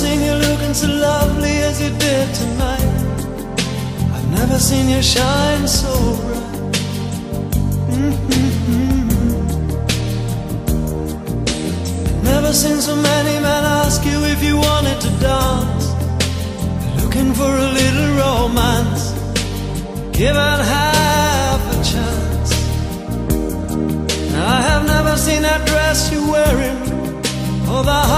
looking so lovely as you did tonight. I've never seen you shine so bright. Mm-hmm. Never seen so many men ask you if you wanted to dance. Looking for a little romance, given half a chance. I have never seen that dress you're wearing, or the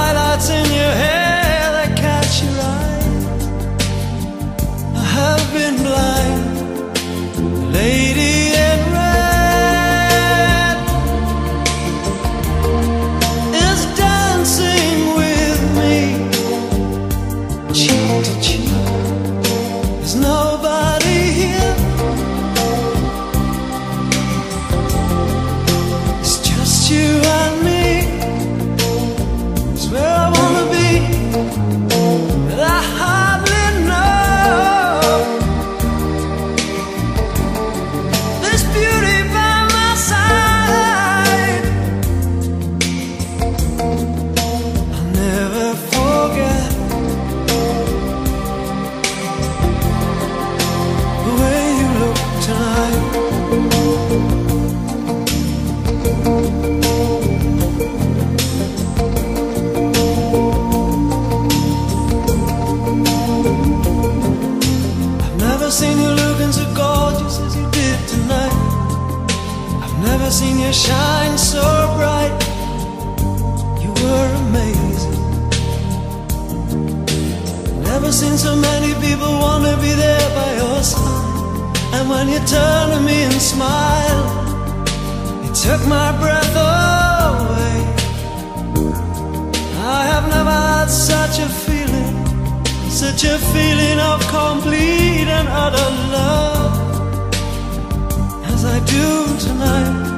this beauty never seen you shine so bright. You were amazing. Never seen so many people want to be there by your side. And when you turn to me and smile, it took my breath away. I have never had such a feeling, such a feeling of complete and utter love as I do tonight.